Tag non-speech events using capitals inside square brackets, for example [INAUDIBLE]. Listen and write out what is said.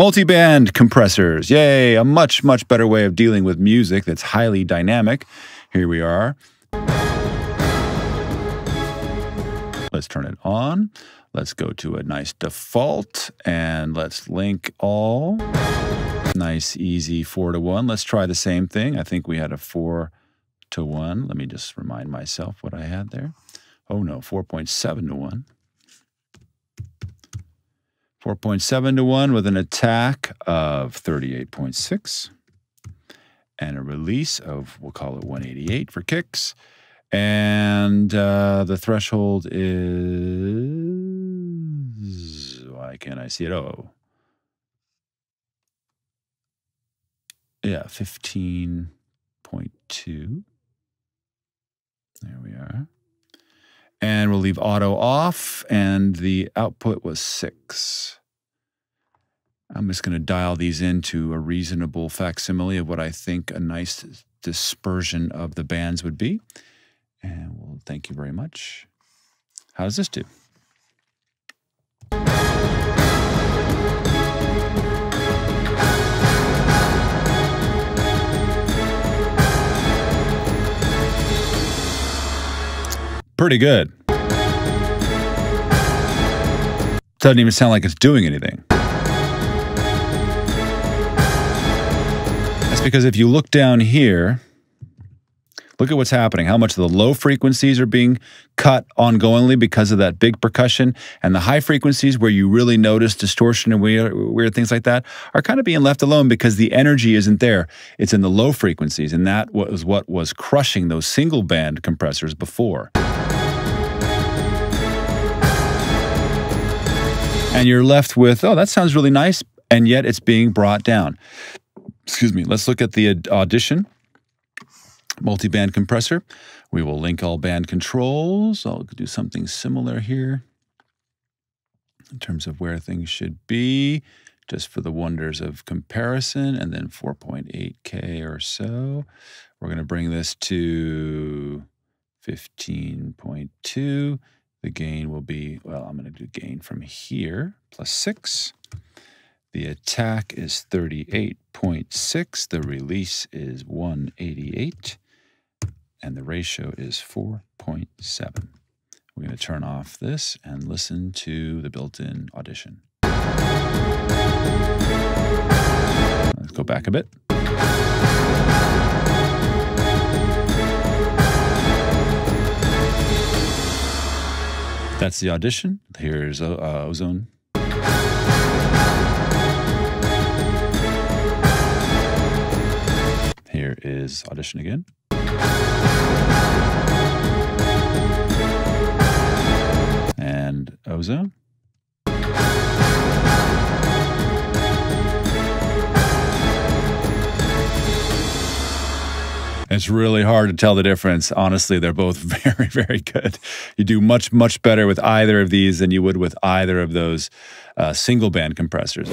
Multi-band compressors. Yay, a much, much better way of dealing with music that's highly dynamic. Here we are. Let's turn it on. Let's go to a nice default and let's link all. Nice, easy four to one. Let's try the same thing. I think we had a four to one. Let me just remind myself what I had there. Oh no, 4.7 to one. 4.7 to 1 with an attack of 38.6 and a release of, we'll call it 188 for kicks. And uh, the threshold is, why can't I see it? Oh, yeah, 15.2. There we are. And we'll leave auto off, and the output was six. I'm just going to dial these into a reasonable facsimile of what I think a nice dispersion of the bands would be. And well, thank you very much. How does this do? Pretty good. Doesn't even sound like it's doing anything. That's because if you look down here, look at what's happening. How much of the low frequencies are being cut ongoingly because of that big percussion, and the high frequencies where you really notice distortion and weird, weird things like that are kind of being left alone because the energy isn't there. It's in the low frequencies, and that was what was crushing those single band compressors before. And you're left with, oh, that sounds really nice, and yet it's being brought down. Excuse me. Let's look at the audition multi-band compressor. We will link all band controls. I'll do something similar here in terms of where things should be, just for the wonders of comparison, and then 4.8K or so. We're going to bring this to 15.2. The gain will be, well, I'm going to do gain from here, plus 6. The attack is 38.6. The release is 188. And the ratio is 4.7. We're going to turn off this and listen to the built-in audition. Let's go back a bit. That's the audition. Here's uh, Ozone. Here is audition again. And Ozone. It's really hard to tell the difference. Honestly, they're both [LAUGHS] very, very good. You do much, much better with either of these than you would with either of those uh, single band compressors.